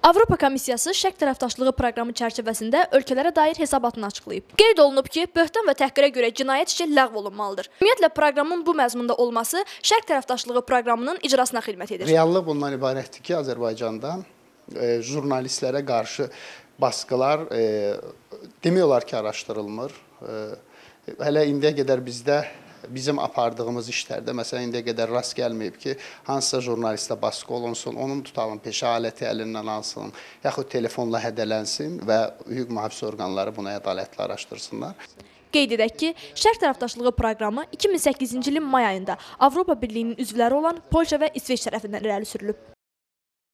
Avropa Komissiyası Şərq tərəfdaşlığı proqramı çərçivəsində ölkələrə dair hesabatını açıqlayıb. Qeyd olunub ki, böhtan və təhqirə görə cinayət işi ləğv olunmalıdır. Ümumiyyətlə proqramın bu məzmunda olması Şərq tərəfdaşlığı proqramının icrasına xidmət edir. Reallıq bundan ibarətdir ki, Azərbaycanda e, jurnalistlərə qarşı baskılar e, demək olar ki, araşdırılmır. E, hələ indiyə qədər bizdə bizim apardığımız işlərdə məsələn indiyə qədər rast gəlməyib ki, hansısa jurnalistə baskı olunsun, onun tutalım peşə aləti əlindən alsın, yaxud telefonla hədələnsin və hüquq mühafizə orqanları bunu ədalətlə araşdırsınlar. Qeyd edək ki, Şərq tərəfdaşlığı proqramı 2008-ci ilin may ayında Avropa Birliyinin üzvləri olan Polşa və İsveç tərəfindən irəli sürülüb.